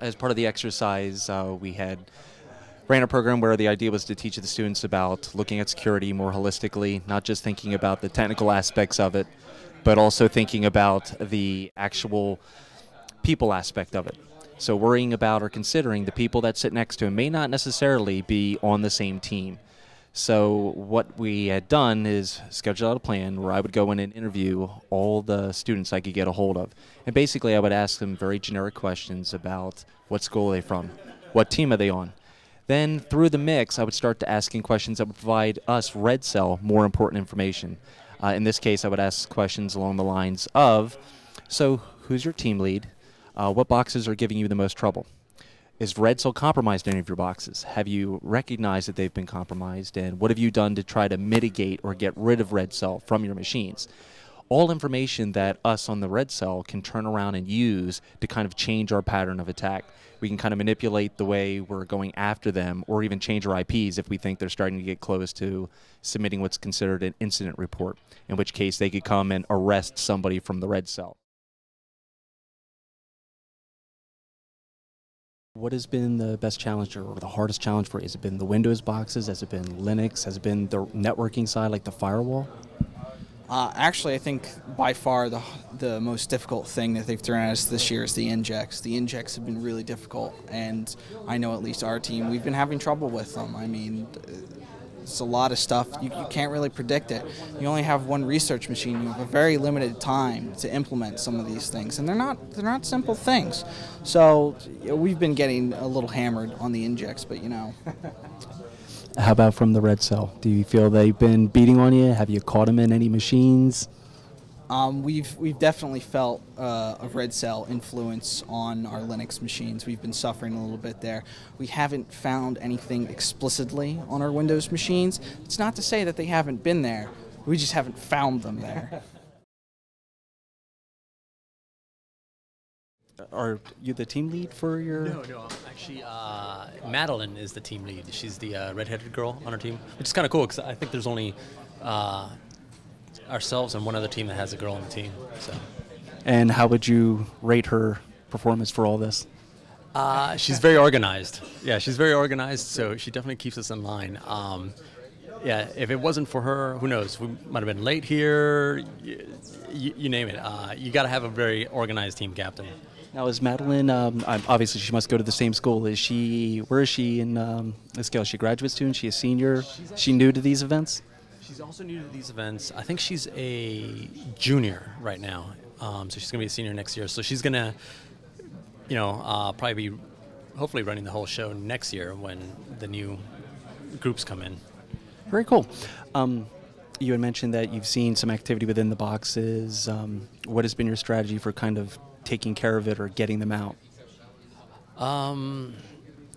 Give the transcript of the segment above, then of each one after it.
as part of the exercise, uh, we had ran a program where the idea was to teach the students about looking at security more holistically, not just thinking about the technical aspects of it, but also thinking about the actual people aspect of it. So worrying about or considering the people that sit next to him may not necessarily be on the same team. So what we had done is schedule out a plan where I would go in and interview all the students I could get a hold of. And basically I would ask them very generic questions about what school are they from, what team are they on. Then through the mix, I would start to asking questions that would provide us, Red Cell, more important information. Uh, in this case, I would ask questions along the lines of, so who's your team lead? Uh, what boxes are giving you the most trouble? Is Red Cell compromised any of your boxes? Have you recognized that they've been compromised? And what have you done to try to mitigate or get rid of Red Cell from your machines? All information that us on the Red Cell can turn around and use to kind of change our pattern of attack. We can kind of manipulate the way we're going after them or even change our IPs if we think they're starting to get close to submitting what's considered an incident report, in which case they could come and arrest somebody from the Red Cell. What has been the best challenge or the hardest challenge for you? Has it been the Windows boxes? Has it been Linux? Has it been the networking side, like the firewall? Uh, actually, I think by far the the most difficult thing that they've thrown at us this year is the injects. The injects have been really difficult, and I know at least our team we've been having trouble with them. I mean, it's a lot of stuff. You, you, can't really predict it. You only have one research machine. You have a very limited time to implement some of these things, and they're not they're not simple things. So you know, we've been getting a little hammered on the injects, but you know. How about from the red cell? Do you feel they've been beating on you? Have you caught them in any machines? Um, we've we've definitely felt uh, a red cell influence on our Linux machines. We've been suffering a little bit there. We haven't found anything explicitly on our Windows machines. It's not to say that they haven't been there. We just haven't found them there. Are you the team lead for your? No, no. Actually, uh, Madeline is the team lead. She's the uh, redheaded girl on our team, which is kind of cool because I think there's only uh, ourselves and one other team that has a girl on the team. So. And how would you rate her performance for all this? Uh, she's very organized. Yeah, she's very organized, so she definitely keeps us in line. Um, yeah, if it wasn't for her, who knows? We might have been late here. You, you, you name it. Uh, you got to have a very organized team captain. Now, is Madeline? Um, obviously, she must go to the same school. Is she? Where is she in um, the scale? Is she a graduate student? She a senior? She new to these events? She's also new to these events. I think she's a junior right now, um, so she's gonna be a senior next year. So she's gonna, you know, uh, probably be hopefully running the whole show next year when the new groups come in. Very cool. Um, you had mentioned that you've seen some activity within the boxes. Um, what has been your strategy for kind of taking care of it or getting them out? Um,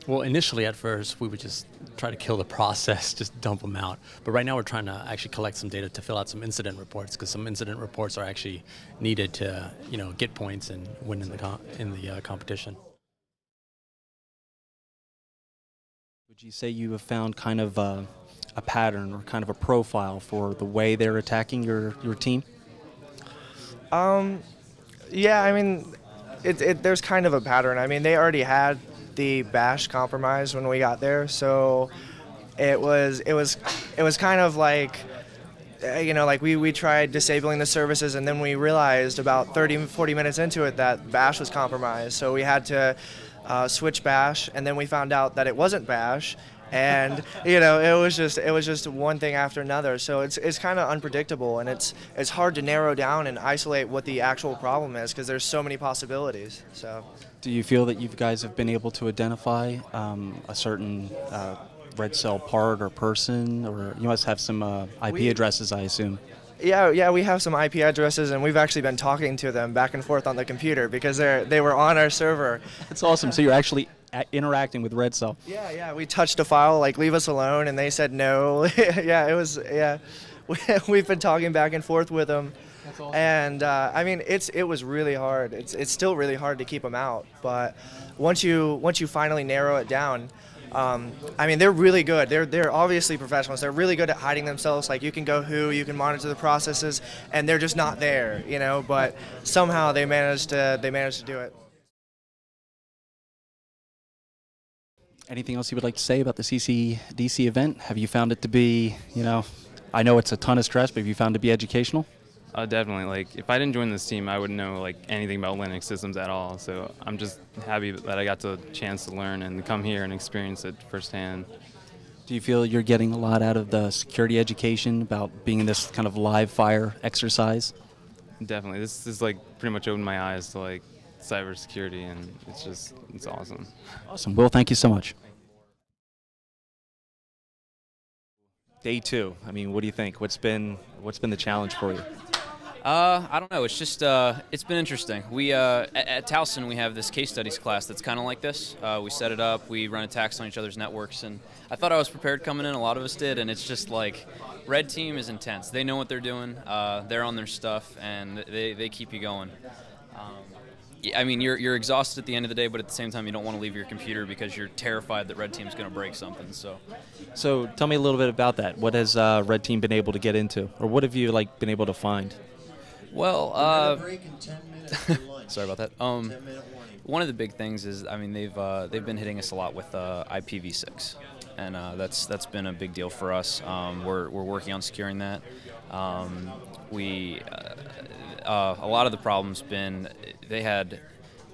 well, initially at first, we would just try to kill the process, just dump them out. But right now, we're trying to actually collect some data to fill out some incident reports because some incident reports are actually needed to, you know, get points and win in the in the uh, competition. Would you say you have found kind of a, a pattern or kind of a profile for the way they're attacking your your team? Um, yeah, I mean, it, it, there's kind of a pattern. I mean, they already had the bash compromise when we got there, so it was it was it was kind of like uh, you know like we, we tried disabling the services and then we realized about 30 40 minutes into it that bash was compromised. So we had to uh, switch bash and then we found out that it wasn't bash and you know it was just it was just one thing after another so it's it's kind of unpredictable and it's it's hard to narrow down and isolate what the actual problem is because there's so many possibilities so do you feel that you guys have been able to identify um, a certain uh, red cell part or person or you must have some uh, ip we, addresses i assume yeah, yeah, we have some IP addresses, and we've actually been talking to them back and forth on the computer because they they were on our server. That's awesome. So you're actually interacting with Red Cell. Yeah, yeah. We touched a file like leave us alone, and they said no. yeah, it was yeah. We've been talking back and forth with them. Awesome. And uh, I mean, it's it was really hard. It's it's still really hard to keep them out. But once you once you finally narrow it down, um, I mean, they're really good. They're they're obviously professionals. They're really good at hiding themselves. Like you can go who, you can monitor the processes, and they're just not there, you know. But somehow they managed to they managed to do it. Anything else you would like to say about the CCDC event? Have you found it to be, you know, I know it's a ton of stress, but have you found it to be educational? Uh, definitely. Like, if I didn't join this team, I wouldn't know like anything about Linux systems at all. So I'm just happy that I got the chance to learn and come here and experience it firsthand. Do you feel you're getting a lot out of the security education about being in this kind of live fire exercise? Definitely. This is like pretty much opened my eyes to like cybersecurity, and it's just it's awesome. Awesome. Will, thank you so much. Day two. I mean, what do you think? What's been what's been the challenge for you? Uh, I don't know. It's just uh, it's been interesting. We uh, at, at Towson we have this case studies class that's kind of like this. Uh, we set it up. We run attacks on each other's networks, and I thought I was prepared coming in. A lot of us did, and it's just like red team is intense. They know what they're doing. Uh, they're on their stuff, and they, they keep you going. Um, I mean, you're, you're exhausted at the end of the day, but at the same time, you don't want to leave your computer because you're terrified that red team's going to break something. So, so tell me a little bit about that. What has uh, red team been able to get into, or what have you like been able to find? Well, uh, sorry about that. Um, one of the big things is, I mean, they've uh, they've been hitting us a lot with uh, IPv6, and uh, that's that's been a big deal for us. Um, we're we're working on securing that. Um, we uh, a lot of the problems been they had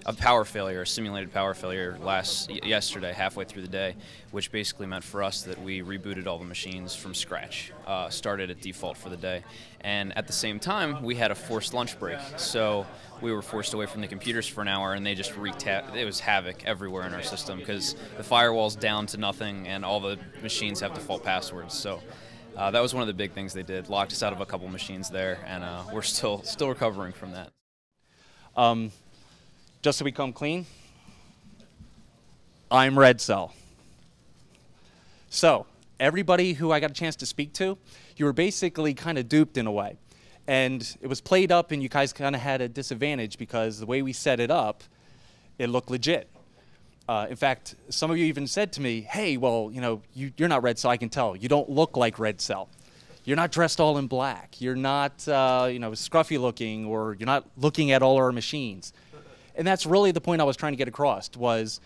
a power failure, a simulated power failure last yesterday, halfway through the day, which basically meant for us that we rebooted all the machines from scratch, uh, started at default for the day, and at the same time we had a forced lunch break, so we were forced away from the computers for an hour, and they just wreaked ha- it was havoc everywhere in our system because the firewall's down to nothing, and all the machines have default passwords, so. Uh, that was one of the big things they did. Locked us out of a couple machines there, and uh, we're still still recovering from that. Um, just so we come clean, I'm Red Cell. So everybody who I got a chance to speak to, you were basically kind of duped in a way. And it was played up and you guys kind of had a disadvantage because the way we set it up, it looked legit. Uh, in fact, some of you even said to me, hey, well, you know, you, are not Red Cell, I can tell. You don't look like Red Cell. You're not dressed all in black. You're not, uh, you know, scruffy looking or you're not looking at all our machines and that's really the point I was trying to get across was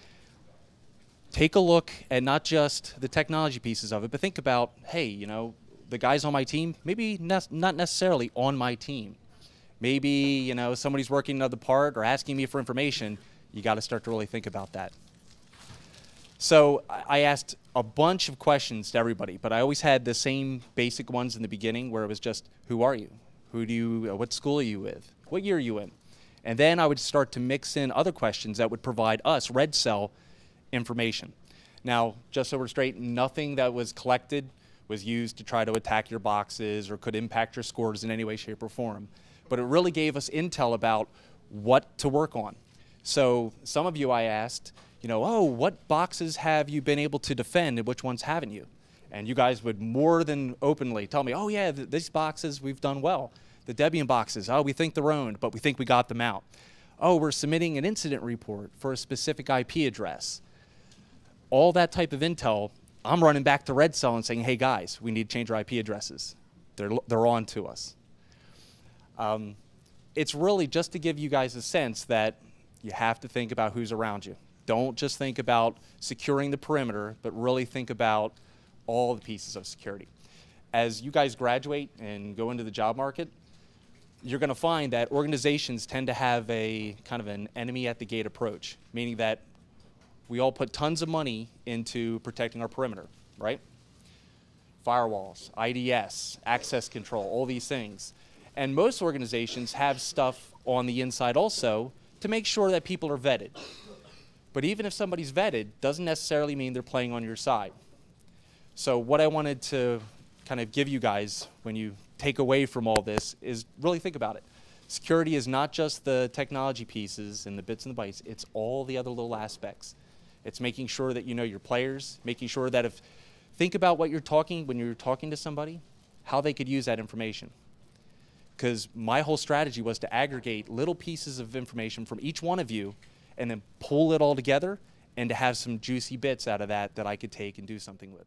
take a look at not just the technology pieces of it, but think about, hey, you know, the guys on my team, maybe ne not necessarily on my team. Maybe, you know, somebody's working another part or asking me for information. You got to start to really think about that. So I asked a bunch of questions to everybody, but I always had the same basic ones in the beginning where it was just, who are you? Who do you, uh, what school are you with? What year are you in? And then I would start to mix in other questions that would provide us, Red Cell, information. Now, just so we're straight, nothing that was collected was used to try to attack your boxes or could impact your scores in any way, shape, or form. But it really gave us intel about what to work on. So some of you I asked, you know, oh, what boxes have you been able to defend and which ones haven't you? And you guys would more than openly tell me, oh, yeah, th these boxes we've done well. The Debian boxes, oh, we think they're owned, but we think we got them out. Oh, we're submitting an incident report for a specific IP address. All that type of intel, I'm running back to Red Cell and saying, hey guys, we need to change our IP addresses. They're, they're on to us. Um, it's really just to give you guys a sense that you have to think about who's around you. Don't just think about securing the perimeter, but really think about all the pieces of security. As you guys graduate and go into the job market, you're going to find that organizations tend to have a kind of an enemy at the gate approach, meaning that we all put tons of money into protecting our perimeter, right? Firewalls, IDS, access control, all these things. And most organizations have stuff on the inside also to make sure that people are vetted. But even if somebody's vetted, doesn't necessarily mean they're playing on your side. So what I wanted to kind of give you guys when you take away from all this is really think about it. Security is not just the technology pieces and the bits and the bytes, it's all the other little aspects. It's making sure that you know your players, making sure that if, think about what you're talking, when you're talking to somebody, how they could use that information. Because my whole strategy was to aggregate little pieces of information from each one of you and then pull it all together and to have some juicy bits out of that that I could take and do something with.